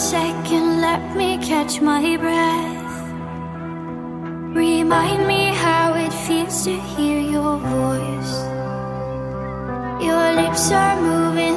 second, let me catch my breath. Remind me how it feels to hear your voice. Your lips are moving,